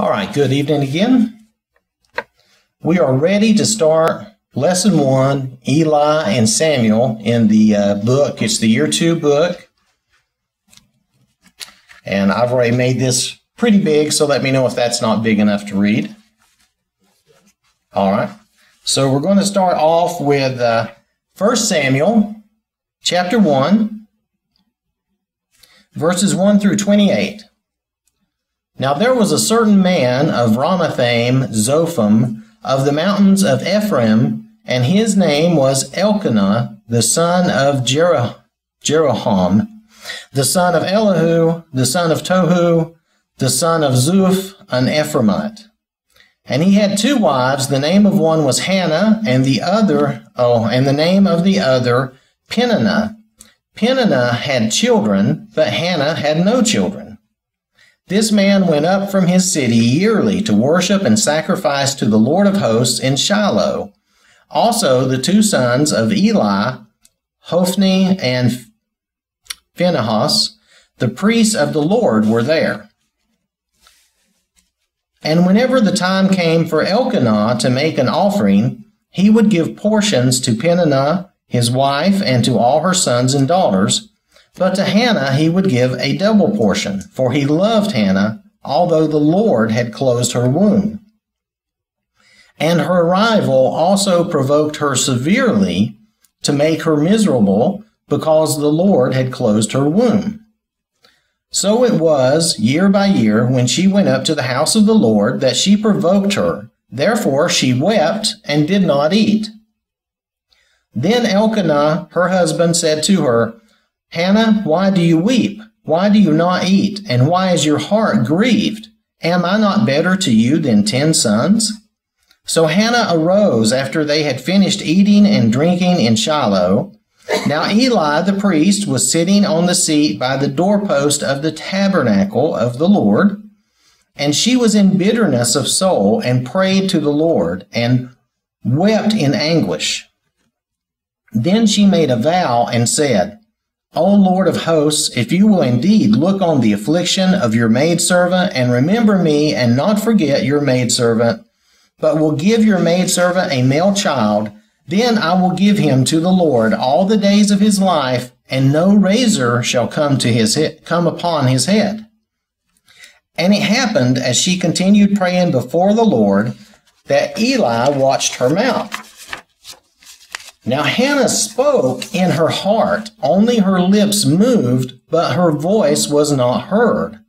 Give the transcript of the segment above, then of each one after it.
All right, good evening again. We are ready to start lesson one Eli and Samuel in the uh, book. It's the year two book. And I've already made this pretty big, so let me know if that's not big enough to read. All right. So we're going to start off with uh, 1 Samuel chapter 1, verses 1 through 28. Now there was a certain man of Ramathaim Zophim of the mountains of Ephraim, and his name was Elkanah, the son of Jer- Jeroham, the son of Elihu, the son of Tohu, the son of Zuph, an Ephraimite. And he had two wives. The name of one was Hannah, and the other, oh, and the name of the other, Peninnah. Peninnah had children, but Hannah had no children. This man went up from his city yearly to worship and sacrifice to the Lord of hosts in Shiloh. Also, the two sons of Eli, Hophni and Phinehas, the priests of the Lord, were there. And whenever the time came for Elkanah to make an offering, he would give portions to Peninnah, his wife, and to all her sons and daughters. But to Hannah he would give a double portion, for he loved Hannah, although the Lord had closed her womb. And her rival also provoked her severely to make her miserable, because the Lord had closed her womb. So it was, year by year, when she went up to the house of the Lord, that she provoked her. Therefore she wept and did not eat. Then Elkanah, her husband, said to her, Hannah, why do you weep? Why do you not eat? And why is your heart grieved? Am I not better to you than ten sons? So Hannah arose after they had finished eating and drinking in Shiloh. Now Eli the priest was sitting on the seat by the doorpost of the tabernacle of the Lord, and she was in bitterness of soul and prayed to the Lord and wept in anguish. Then she made a vow and said, O Lord of hosts, if you will indeed look on the affliction of your maidservant and remember me and not forget your maidservant, but will give your maidservant a male child, then I will give him to the Lord all the days of his life, and no razor shall come to his he- come upon his head. And it happened as she continued praying before the Lord that Eli watched her mouth. Now Hannah spoke in her heart, only her lips moved, but her voice was not heard.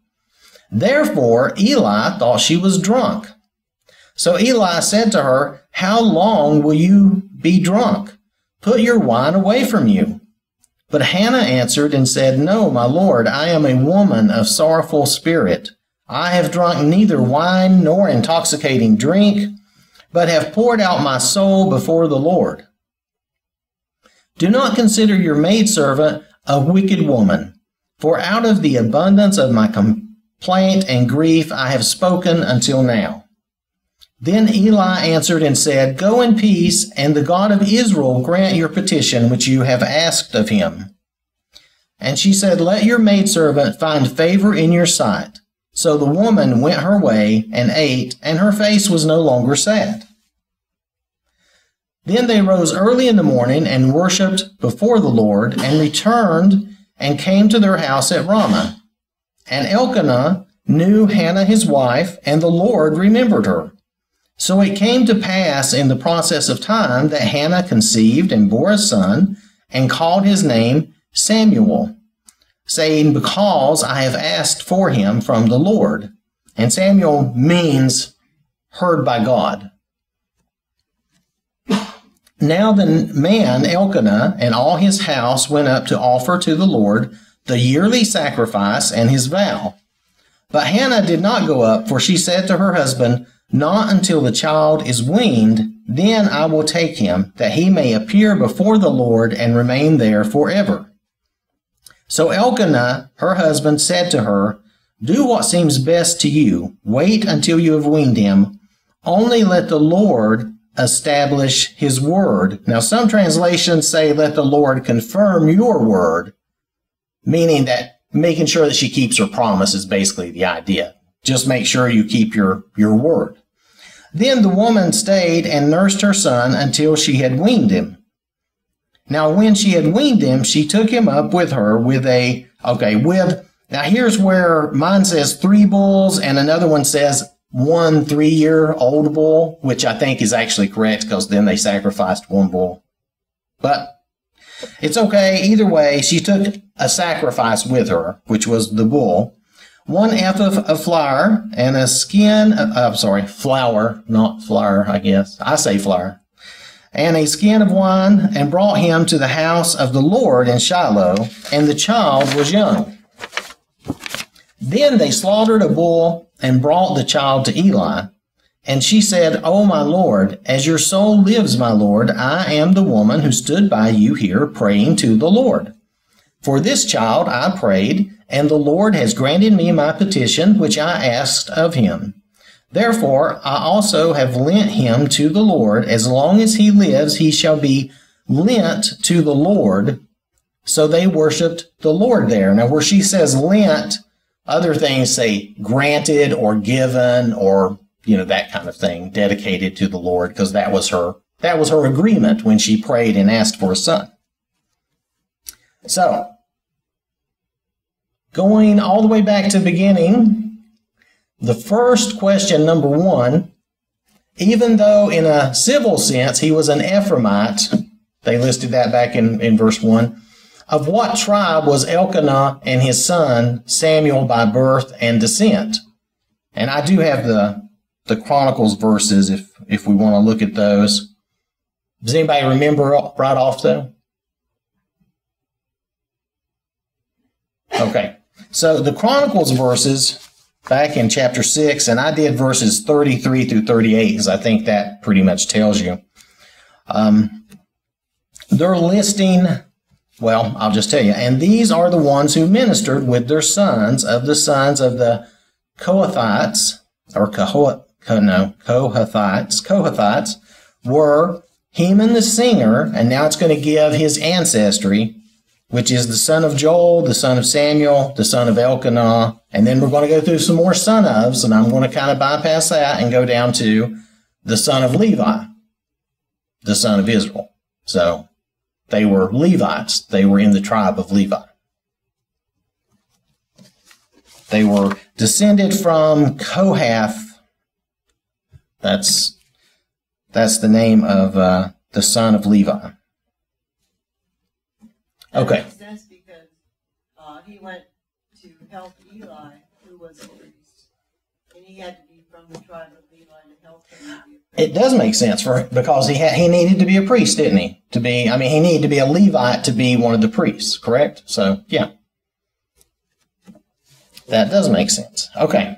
Therefore Eli thought she was drunk. So Eli said to her, How long will you be drunk. Put your wine away from you. But Hannah answered and said, No, my lord, I am a woman of sorrowful spirit. I have drunk neither wine nor intoxicating drink, but have poured out my soul before the Lord. Do not consider your maidservant a wicked woman, for out of the abundance of my complaint and grief I have spoken until now. Then Eli answered and said, Go in peace, and the God of Israel grant your petition which you have asked of him. And she said, Let your maidservant find favor in your sight. So the woman went her way and ate, and her face was no longer sad. Then they rose early in the morning and worshipped before the Lord, and returned and came to their house at Ramah. And Elkanah knew Hannah his wife, and the Lord remembered her. So it came to pass in the process of time that Hannah conceived and bore a son and called his name Samuel, saying, Because I have asked for him from the Lord. And Samuel means heard by God. Now the man Elkanah and all his house went up to offer to the Lord the yearly sacrifice and his vow. But Hannah did not go up, for she said to her husband, not until the child is weaned, then I will take him, that he may appear before the Lord and remain there forever. So Elkanah, her husband, said to her, Do what seems best to you. Wait until you have weaned him. Only let the Lord establish his word. Now, some translations say, Let the Lord confirm your word, meaning that making sure that she keeps her promise is basically the idea. Just make sure you keep your, your word. Then the woman stayed and nursed her son until she had weaned him. Now, when she had weaned him, she took him up with her with a, okay, with, now here's where mine says three bulls and another one says one three year old bull, which I think is actually correct because then they sacrificed one bull. But it's okay. Either way, she took a sacrifice with her, which was the bull, one ephah of a flour, and a skin, uh, I'm sorry, flour, not flour, I guess. I say flour. And a skin of wine, and brought him to the house of the Lord in Shiloh, and the child was young. Then they slaughtered a bull and brought the child to Eli. And she said, O my Lord, as your soul lives, my Lord, I am the woman who stood by you here praying to the Lord. For this child I prayed, and the Lord has granted me my petition which I asked of him. Therefore I also have lent him to the Lord. As long as he lives, he shall be lent to the Lord. So they worshiped the Lord there. Now, where she says lent, other things say granted or given or you know, that kind of thing, dedicated to the Lord, because that was her that was her agreement when she prayed and asked for a son. So, going all the way back to the beginning, the first question, number one, even though in a civil sense he was an Ephraimite, they listed that back in, in verse 1, of what tribe was Elkanah and his son Samuel by birth and descent? And I do have the the Chronicles verses if if we want to look at those. Does anybody remember right off though? Okay. So the Chronicles verses back in chapter 6, and I did verses 33 through 38 because I think that pretty much tells you. Um, they're listing, well, I'll just tell you, and these are the ones who ministered with their sons of the sons of the Kohathites, or Kohat, no, Kohathites, Kohathites were Heman the singer, and now it's going to give his ancestry, which is the son of Joel, the son of Samuel, the son of Elkanah, and then we're going to go through some more son ofs, and I'm going to kind of bypass that and go down to the son of Levi, the son of Israel. So they were Levites. They were in the tribe of Levi. They were descended from Kohath that's that's the name of uh, the son of Levi. Okay. Makes sense because uh, he went to help Eli, who was a priest, and he had to be from the tribe of Levi to help him. It does make sense for because he had he needed to be a priest, didn't he? To be, I mean, he needed to be a Levite to be one of the priests, correct? So yeah, that does make sense. Okay.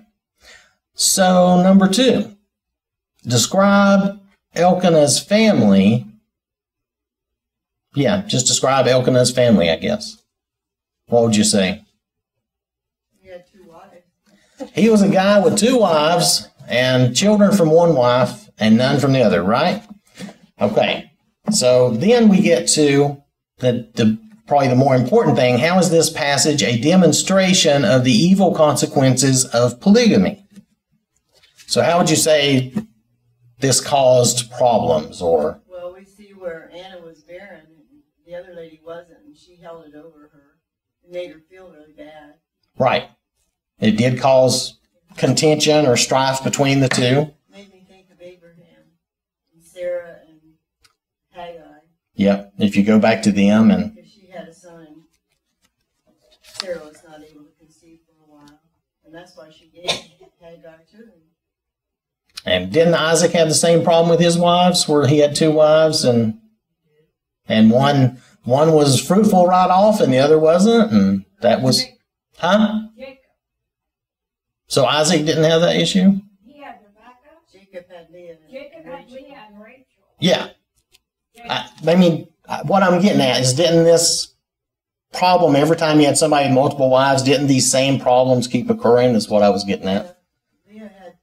So number two, describe Elkanah's family. Yeah, just describe Elkanah's family, I guess. What would you say? He had two wives. He was a guy with two wives and children from one wife and none from the other, right? Okay. So then we get to the, the probably the more important thing. How is this passage a demonstration of the evil consequences of polygamy? So how would you say this caused problems or well we see where Hannah was barren and the other lady wasn't and she held it over her it made her feel really bad right it did cause contention or strife between the two made me think of abraham and sarah and Hagar. Yep if you go back to them and if she had a son and sarah was not able to conceive for a while and that's why she gave Hagar to him and didn't Isaac have the same problem with his wives, where he had two wives, and and one one was fruitful right off, and the other wasn't, and that was, huh? So Isaac didn't have that issue. He had Rebecca. Jacob had Leah. Jacob had Leah and Rachel. Yeah, I, I mean, what I'm getting at is, didn't this problem every time you had somebody with multiple wives, didn't these same problems keep occurring? Is what I was getting at. Leah had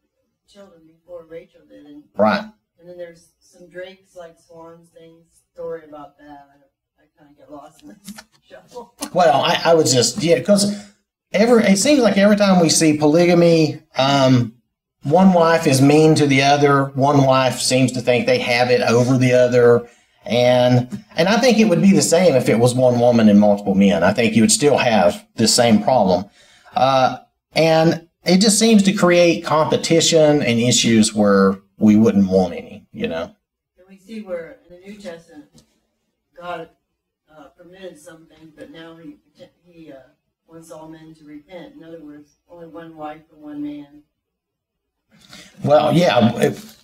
children before Rachel did. And, right. And then there's some Drake's like swans things story about that. I, I kind of get lost in this shuffle. Well, I, I was just yeah, because every it seems like every time we see polygamy, um, one wife is mean to the other. One wife seems to think they have it over the other. And and I think it would be the same if it was one woman and multiple men. I think you would still have the same problem. Uh, and it just seems to create competition and issues where we wouldn't want any, you know. And we see where in the New Testament, God uh, permitted something, but now he, he uh, wants all men to repent. In other words, only one wife for one man. Well, yeah. It,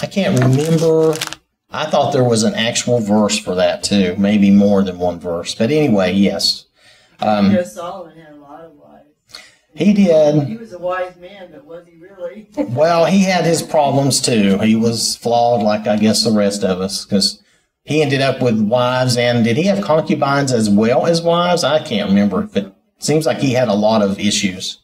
I can't remember. I thought there was an actual verse for that too, maybe more than one verse. But anyway, yes. Um, you know, Solomon had a lot of wives. He did. He was a wise man, but was he really? Well, he had his problems too. He was flawed, like I guess the rest of us, because he ended up with wives. And did he have concubines as well as wives? I can't remember, but it seems like he had a lot of issues.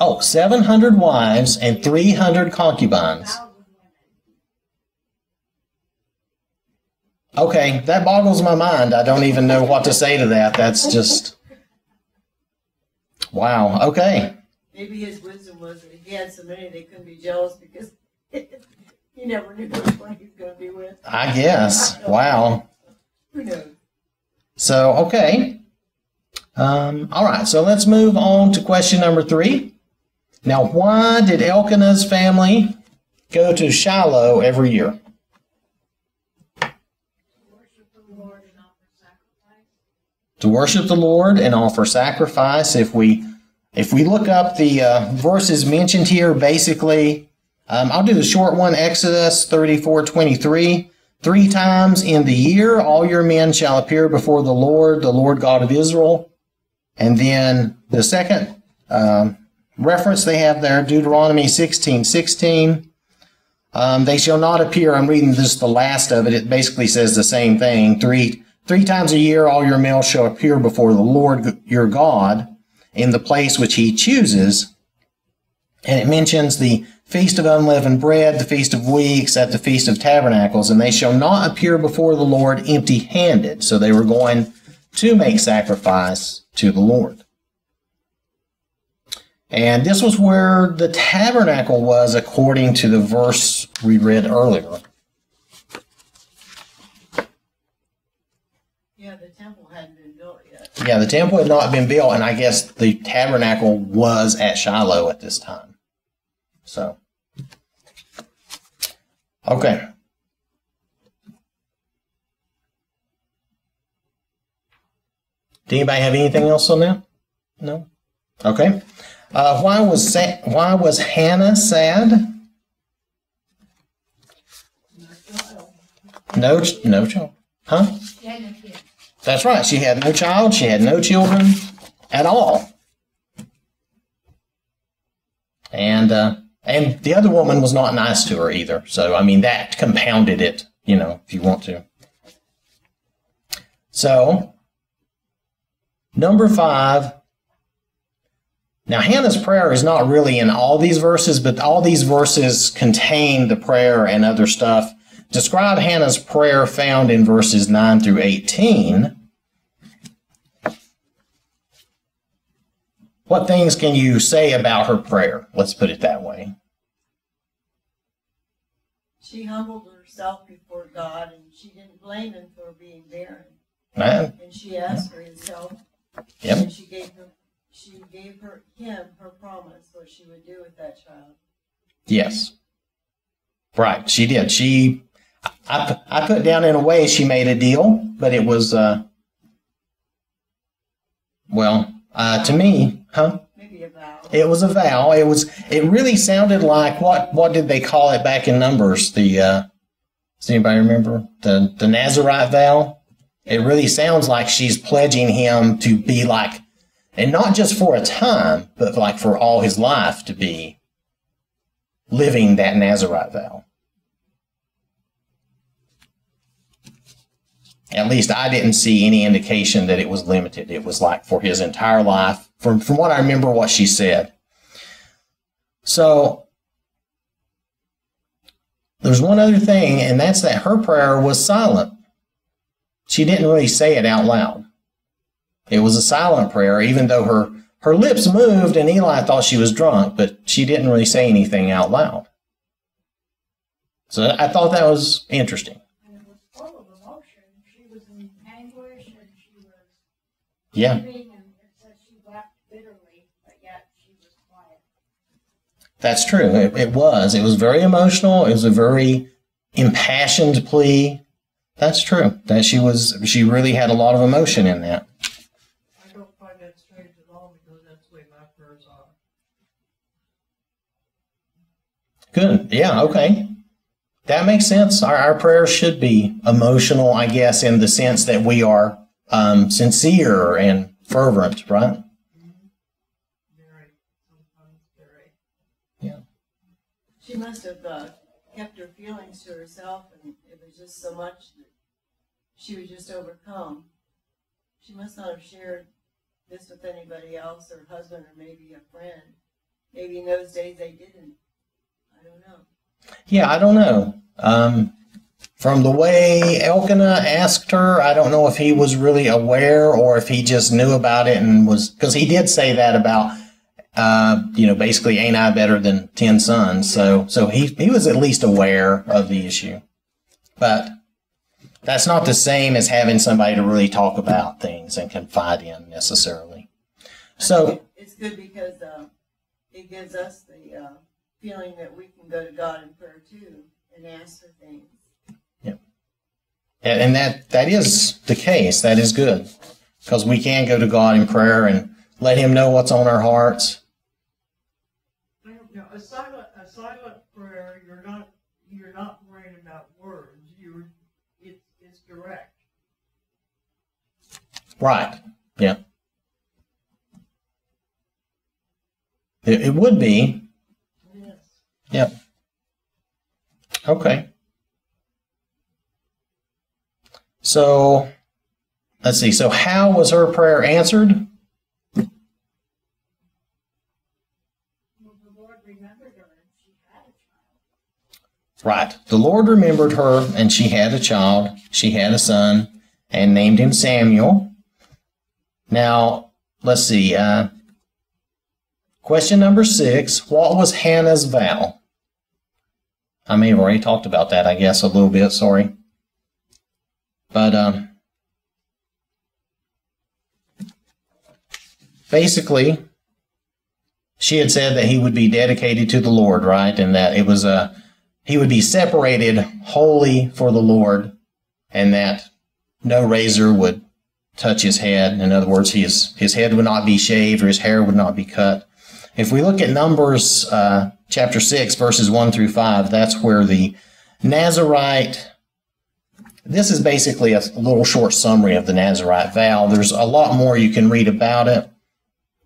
Oh, 700 wives and 300 concubines. Okay, that boggles my mind. I don't even know what to say to that. That's just. Wow, okay. Maybe his wisdom was that he had so many they couldn't be jealous because he never knew which one he was going to be with. I guess. Wow. Who knows? So, okay. Um, all right, so let's move on to question number three. Now, why did Elkanah's family go to Shiloh every year? To worship the Lord and offer sacrifice. If we if we look up the uh, verses mentioned here, basically, um, I'll do the short one. Exodus thirty four twenty three. Three times in the year, all your men shall appear before the Lord, the Lord God of Israel. And then the second um, reference they have there, Deuteronomy 16 16. Um, they shall not appear. I'm reading this the last of it. It basically says the same thing. Three, three times a year, all your males shall appear before the Lord your God in the place which he chooses. And it mentions the feast of unleavened bread, the feast of weeks, at the feast of tabernacles, and they shall not appear before the Lord empty handed. So they were going to make sacrifice to the Lord. And this was where the tabernacle was according to the verse we read earlier. Yeah, the temple hadn't been built yet. Yeah, the temple had not been built, and I guess the tabernacle was at Shiloh at this time. So, okay. Do anybody have anything else on that? No? Okay. Uh, why was sa- why was Hannah sad? No, no child. Huh? That's right. She had no child. She had no children at all. And uh, and the other woman was not nice to her either. So I mean that compounded it. You know, if you want to. So number five. Now Hannah's prayer is not really in all these verses, but all these verses contain the prayer and other stuff. Describe Hannah's prayer found in verses 9 through 18. What things can you say about her prayer? Let's put it that way. She humbled herself before God and she didn't blame him for being barren. Man, And she asked for his help. Yep. And she gave him she gave her him her promise what she would do with that child. yes. Right, she did. She, I, I put down in a way she made a deal, but it was, uh, well, uh, to me, huh? Maybe a vow. It was a vow. It was. It really sounded like what? What did they call it back in Numbers? The uh, does anybody remember the the Nazarite vow? It really sounds like she's pledging him to be like, and not just for a time, but like for all his life to be living that Nazarite vow. At least I didn't see any indication that it was limited. It was like for his entire life, from, from what I remember what she said. So there's one other thing, and that's that her prayer was silent. she didn't really say it out loud. It was a silent prayer, even though her, her lips moved and Eli thought she was drunk, but she didn't really say anything out loud. So I thought that was interesting. Was full of emotion. She was in anguish and she was Yeah. grieving and it said she wept bitterly, but yet she was quiet. That's true. It, it was. It was very emotional. It was a very impassioned plea. That's true. That she was. She really had a lot of emotion in that. I don't find that strange at all because that's the way my prayers are. Good. Yeah. Okay. That makes sense. Our, our prayers should be emotional, I guess, in the sense that we are um, sincere and fervent, right? Very. She must have uh, kept her feelings to herself, and it was just so much that she was just overcome. She must not have shared this with anybody else, her husband, or maybe a friend. Maybe in those days they didn't. Yeah, I don't know. Um, from the way Elkanah asked her, I don't know if he was really aware or if he just knew about it and was because he did say that about, uh, you know, basically ain't I better than ten sons? So, so he he was at least aware of the issue, but that's not the same as having somebody to really talk about things and confide in necessarily. So. it's good because uh, it gives us the uh, feeling that we can go to God in prayer too and ask for things. And and that, that is the case. That is good. Because we can go to God in prayer and let Him know what's on our hearts. I don't know, a silent, a silent prayer, you're not, you're not worrying about words, you're, it's, it's direct. Right. Yeah. It, it would be. Yes. Okay. So, let's see. So, how was her prayer answered? Well, the Lord remembered her and she had a child. Right. The Lord remembered her, and she had a child. She had a son, and named him Samuel. Now, let's see. Uh, question number six What was Hannah's vow? I may have already talked about that, I guess, a little bit. Sorry. But um, basically, she had said that he would be dedicated to the Lord, right? And that it was a he would be separated wholly for the Lord, and that no razor would touch his head. In other words, his his head would not be shaved or his hair would not be cut. If we look at Numbers uh, chapter six, verses one through five, that's where the Nazarite. This is basically a little short summary of the Nazarite vow. There's a lot more you can read about it.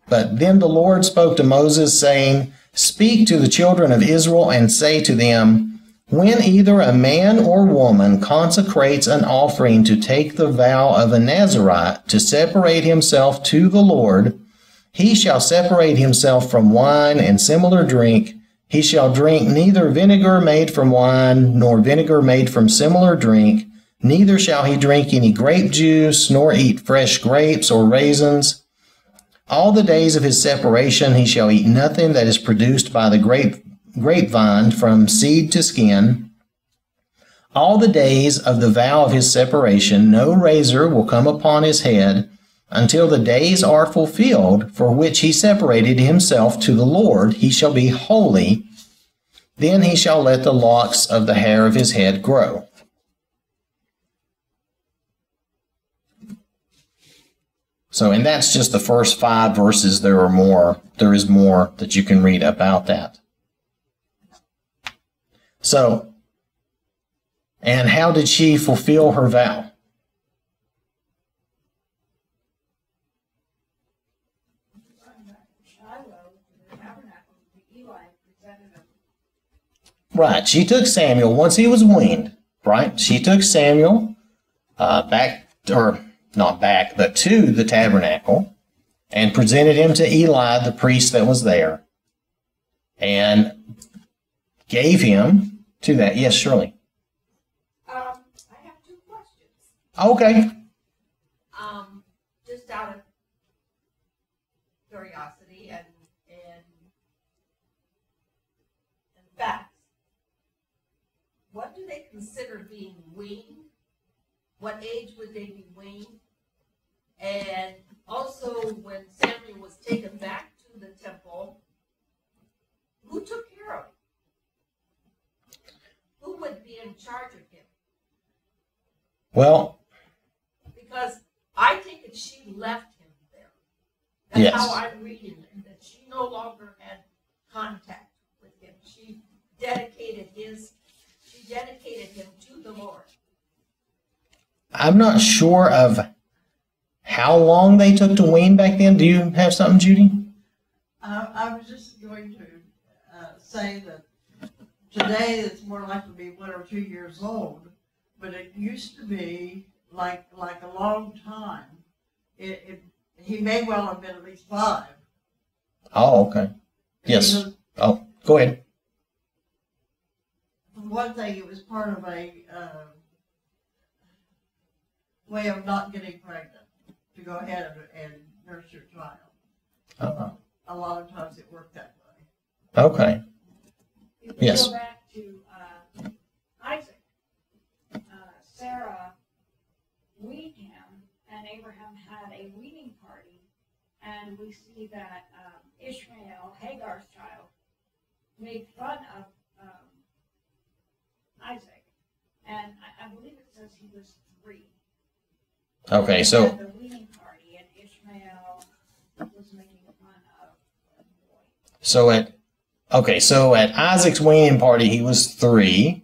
But then the Lord spoke to Moses, saying, Speak to the children of Israel and say to them, When either a man or woman consecrates an offering to take the vow of a Nazarite to separate himself to the Lord, he shall separate himself from wine and similar drink. He shall drink neither vinegar made from wine, nor vinegar made from similar drink, neither shall he drink any grape juice, nor eat fresh grapes or raisins. All the days of his separation he shall eat nothing that is produced by the grape grapevine from seed to skin. All the days of the vow of his separation no razor will come upon his head until the days are fulfilled for which he separated himself to the Lord. He shall be holy. Then he shall let the locks of the hair of his head grow. So, and that's just the first five verses. There are more. There is more that you can read about that. So, and how did she fulfill her vow? Shiloh, the tabernacle, the Eli presented him. Right. She took Samuel once he was weaned. Right. She took Samuel uh, back, or not back, but to the tabernacle, and presented him to Eli, the priest that was there, and gave him to that. Yes, Shirley. Um, I have two questions. Okay. Um, just out of curiosity and, and, and facts. What do they consider being weaned? What age would they be weaned? And also, when Samuel was taken back to the temple, who took care of him? Who would be in charge of him? Well, because I think that she left him there. That's Yes. how I'm reading it, that she no longer had contact with him. She dedicated his, she dedicated him to the Lord. I'm not sure of how long they took to wean back then. Do you have something, Judy? I, I was just going to uh, say that today it's more likely to be one or two years old, but it used to be like like a long time. It, it he may well have been at least five. Oh, okay. Yes. Because Oh, go ahead. One thing, it was part of a uh, way of not getting pregnant to go ahead and, and nurse your child. Uh, A lot of times it worked that way. okay. If we Yes. go back to uh, Isaac, uh, Sarah weaned him, and Abraham had a weaning party, and we see that um, Ishmael, Hagar's child, made fun of um, Isaac, and I, I believe it says he was three. Okay, They so the weaning party, and Ishmael was making fun of the boy. so at okay, so at Isaac's weaning party he was three.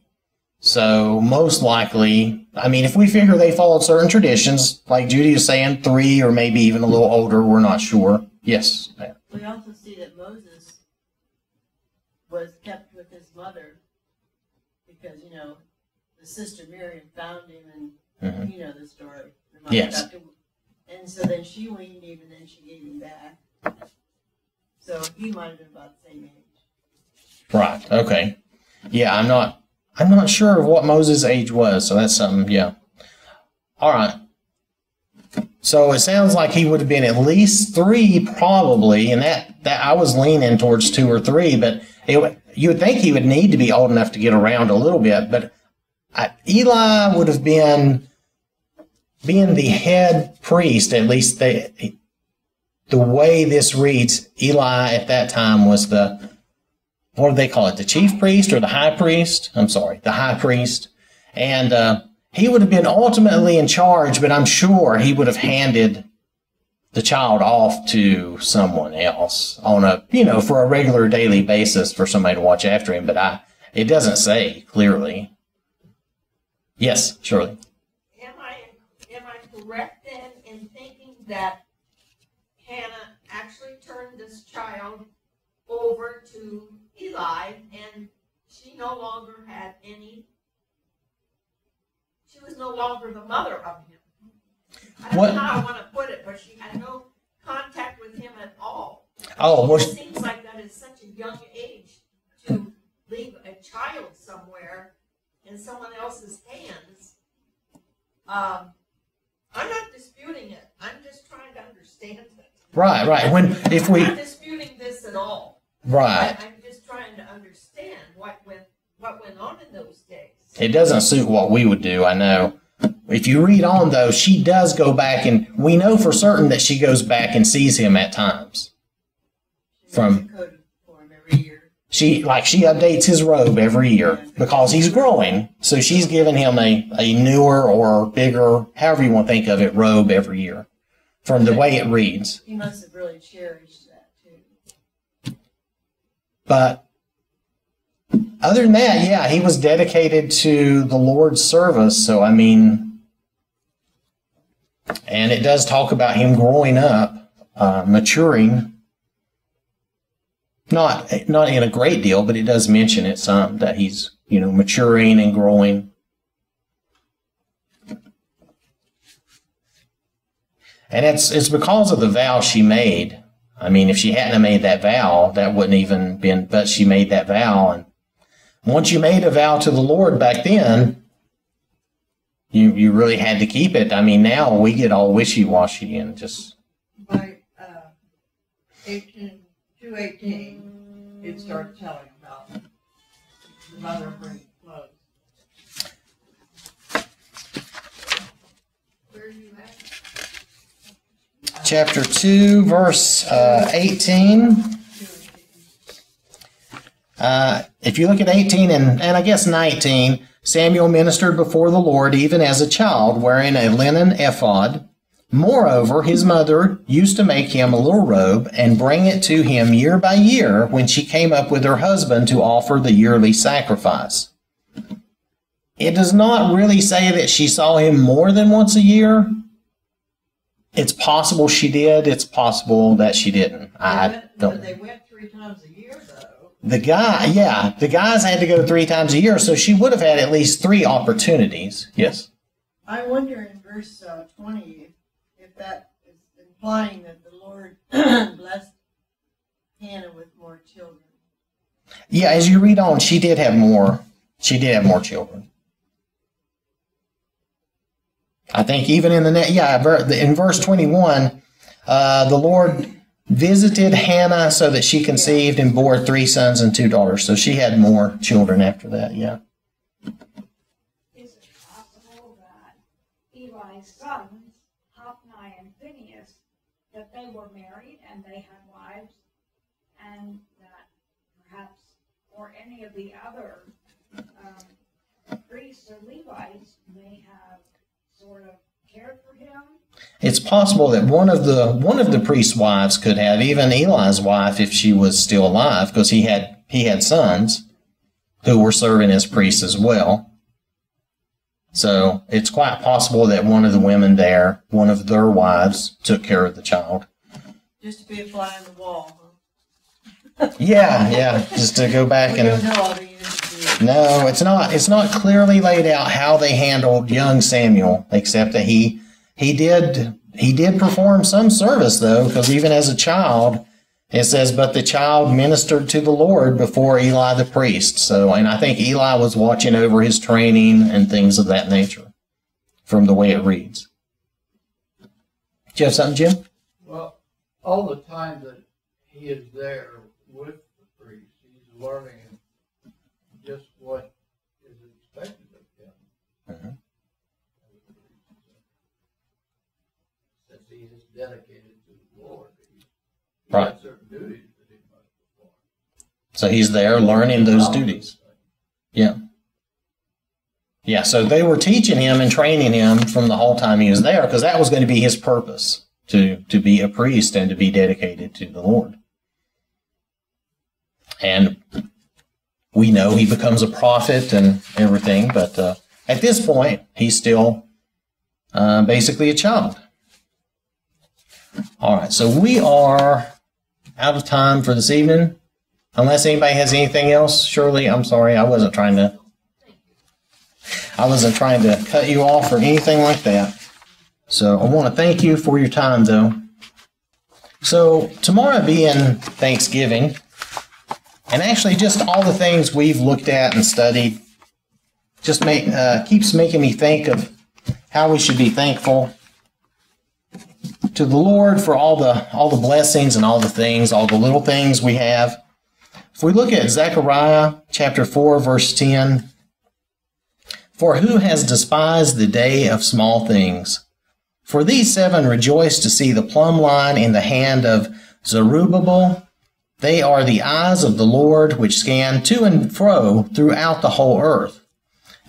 So most likely, I mean, if we figure they followed certain traditions, like Judy is saying, three or maybe even a little older, we're not sure. Yes. We also see that Moses was kept with his mother because, you know, the sister Miriam found him and Mhm. you know the story. Yes. And so then she weaned him and then she gave him back. So he might have been about the same age. Right. Okay. Yeah, I'm not. I'm not sure of what Moses' age was, so that's something. Yeah. All right. So it sounds like he would have been at least three, probably, and that that I was leaning towards two or three, but it, you would think he would need to be old enough to get around a little bit, but I, Eli would have been being the head priest. At least they, the way this reads, Eli at that time was the what do they call it? The chief priest or the high priest? I'm sorry, the high priest. And uh, he would have been ultimately in charge, but I'm sure he would have handed the child off to someone else on a, you know, for a regular daily basis for somebody to watch after him. But I, it doesn't say clearly. Yes, Shirley. Am I, am I correct then in thinking that Hannah actually turned this child over to Eli and she no longer had any, she was no longer the mother of him? I don't What- know how I want to put it, but she had no contact with him at all. Oh, well, It seems like that is such a young age to leave a child somewhere in someone else's hands. Um, I'm not disputing it. I'm just trying to understand it. right, right. When if we I'm not disputing this at all. right, I, I'm just trying to understand what went what went on in those days. it doesn't suit what we would do. I know. If you read on though, she does go back, and we know for certain that she goes back and sees him at times. She From- makes a coat for him every year. She like she updates his robe every year because he's growing. So she's giving him a, a newer or bigger, however you want to think of it, robe every year. From the way it reads. He must have really cherished that too. But other than that, yeah, he was dedicated to the Lord's service. So I mean and it does talk about him growing up, uh, maturing. Not not in a great deal, but it does mention it some that he's you know maturing and growing. And it's it's because of the vow she made. I mean, if she hadn't made that vow, that wouldn't even been. But she made that vow, and once you made a vow to the Lord back then, you you really had to keep it. I mean, now we get all wishy washy and just By, uh, eighteen, two eighteen, it starts telling about the mother bringing clothes. Where are you at? chapter two, verse uh, eighteen. Uh, if you look at 18 and, and I guess 19, Samuel ministered before the Lord even as a child, wearing a linen ephod. Moreover, his mother used to make him a little robe and bring it to him year by year when she came up with her husband to offer the yearly sacrifice. It does not really say that she saw him more than once a year. It's possible she did. It's possible that she didn't. They I don't. They went three times a year though. The guy, yeah, the guys had to go three times a year, so she would have had at least three opportunities. Yes. I wonder in verse uh, 20 if that is implying that the Lord blessed Hannah with more children. Yeah, as you read on, she did have more. She did have more children. I think even in the net, yeah, in verse twenty-one, uh, the Lord visited Hannah so that she conceived and bore three sons and two daughters. So she had more children after that. Yeah. Is it possible that Eli's sons, Hophni and Phinehas, that they were married and they had wives, and that perhaps, or any of the other um, priests or Levites may have sort of cared for him? It's possible that one of the one of the priest's wives could have even Eli's wife if she was still alive, because he had he had sons who were serving as priests as well. So it's quite possible that one of the women there, one of their wives, took care of the child. Just to be a fly on the wall. Huh? Yeah, yeah. Just to go back We and don't know all the. No, it's not. It's not clearly laid out how they handled young Samuel, except that he he did he did perform some service though, because even as a child, it says, "But the child ministered to the Lord before Eli the priest." So, and I think Eli was watching over his training and things of that nature, from the way it reads. Do you have something, Jim? All the time that he is there with the priest, he's learning just what is expected of him. Mhm. Since he is dedicated to the Lord, he, he Right. has certain duties that he must perform. So he's there learning those duties. Yeah. Yeah, so they were teaching him and training him from the whole time he was there because that was going to be his purpose to to be a priest and to be dedicated to the Lord. And we know he becomes a prophet and everything, but uh, at this point, he's still uh, basically a child. All right, so we are out of time for this evening. Unless anybody has anything else, Shirley, I'm sorry, I wasn't trying to. I wasn't trying to cut you off or anything like that. So I want to thank you for your time, though. So tomorrow being Thanksgiving, and actually just all the things we've looked at and studied, just make uh, keeps making me think of how we should be thankful to the Lord for all the all the blessings and all the things, all the little things we have. If we look at Zechariah chapter 4, verse 10, for who has despised the day of small things? For these seven rejoice to see the plumb line in the hand of Zerubbabel. They are the eyes of the Lord which scan to and fro throughout the whole earth.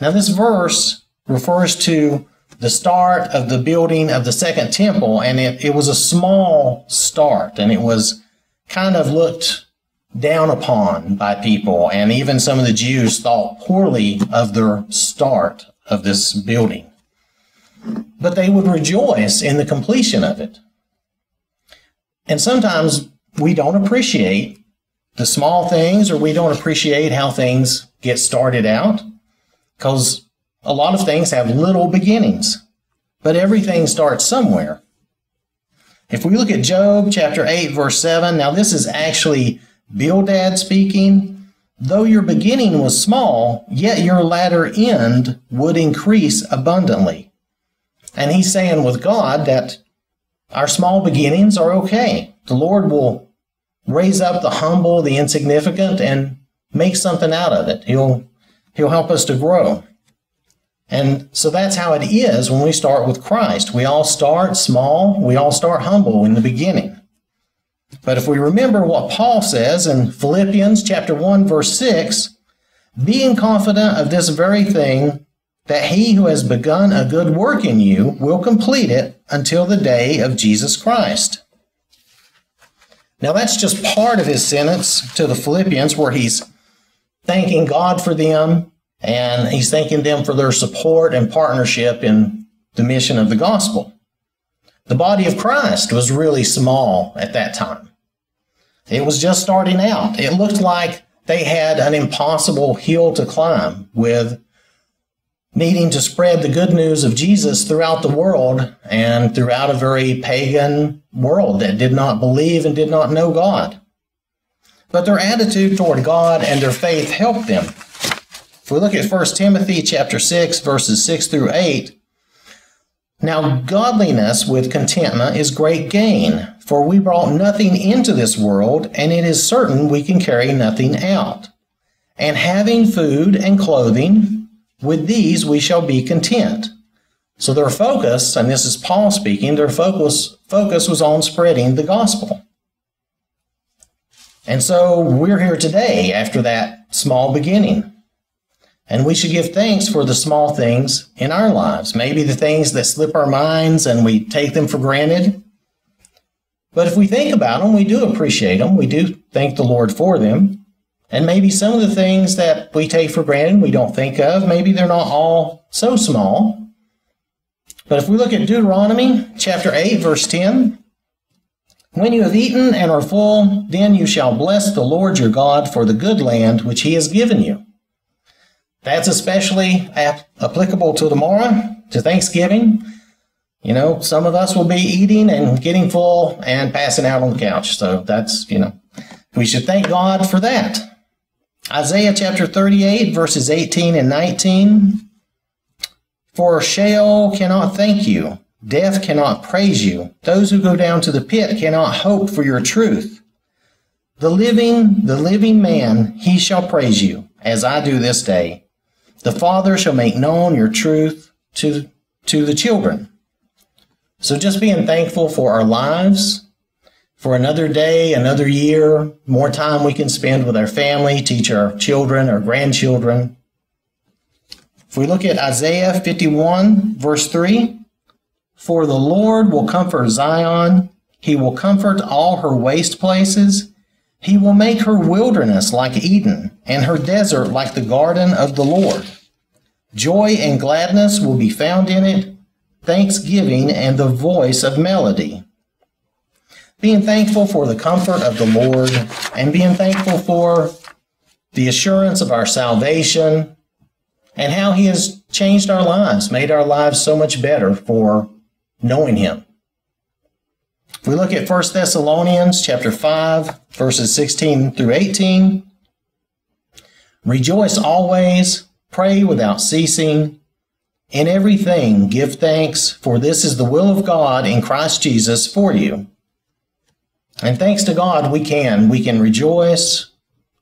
Now, this verse refers to the start of the building of the second temple, and it, it was a small start, and it was kind of looked down upon by people, and even some of the Jews thought poorly of their start of this building. But they would rejoice in the completion of it. And sometimes we don't appreciate the small things, or we don't appreciate how things get started out, because a lot of things have little beginnings, but everything starts somewhere. If we look at Job chapter 8, verse 7, now this is actually Bildad speaking. though your beginning was small, yet your latter end would increase abundantly. And he's saying with God that our small beginnings are okay. The Lord will raise up the humble, the insignificant, and make something out of it. He'll, he'll help us to grow. And so that's how it is when we start with Christ. We all start small, we all start humble in the beginning. But if we remember what Paul says in Philippians chapter 1 verse 6, being confident of this very thing that he who has begun a good work in you will complete it until the day of Jesus Christ. Now that's just part of his sentence to the Philippians where he's thanking God for them and he's thanking them for their support and partnership in the mission of the gospel. The body of Christ was really small at that time. It was just starting out. It looked like they had an impossible hill to climb with needing to spread the good news of Jesus throughout the world and throughout a very pagan world that did not believe and did not know God. But their attitude toward God and their faith helped them. If we look at 1 Timothy chapter 6 verses 6 through 8, now godliness with contentment is great gain, for we brought nothing into this world, and it is certain we can carry nothing out. And having food and clothing, with these we shall be content. So their focus, and this is Paul speaking, their focus, focus was on spreading the gospel. And so we're here today after that small beginning. And we should give thanks for the small things in our lives. Maybe the things that slip our minds and we take them for granted. But if we think about them, we do appreciate them. We do thank the Lord for them. And maybe some of the things that we take for granted, we don't think of, maybe they're not all so small. But if we look at Deuteronomy chapter 8, verse 10, when you have eaten and are full, then you shall bless the Lord your God for the good land which he has given you. That's especially ap- applicable to tomorrow, to Thanksgiving. You know, some of us will be eating and getting full and passing out on the couch. So that's, you know, we should thank God for that. Isaiah chapter 38, verses 18 and 19. For Sheol cannot thank you, death cannot praise you. Those who go down to the pit cannot hope for your truth. The living, the living man, he shall praise you, as I do this day. The Father shall make known your truth to, to the children. So just being thankful for our lives, for another day, another year, more time we can spend with our family, teach our children, our grandchildren. If we look at Isaiah 51, verse 3, for the Lord will comfort Zion, he will comfort all her waste places. He will make her wilderness like Eden, and her desert like the garden of the Lord. Joy and gladness will be found in it, thanksgiving and the voice of melody being thankful for the comfort of the Lord and being thankful for the assurance of our salvation and how he has changed our lives, made our lives so much better for knowing him. If we look at 1 Thessalonians chapter 5 verses 16 through 18, rejoice always, pray without ceasing, in everything give thanks, for this is the will of God in Christ Jesus for you. And thanks to God, we can. We can rejoice,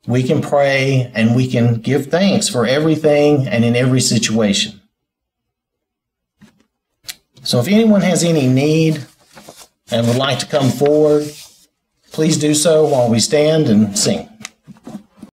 we can pray, and we can give thanks for everything and in every situation. So if anyone has any need and would like to come forward, please do so while we stand and sing.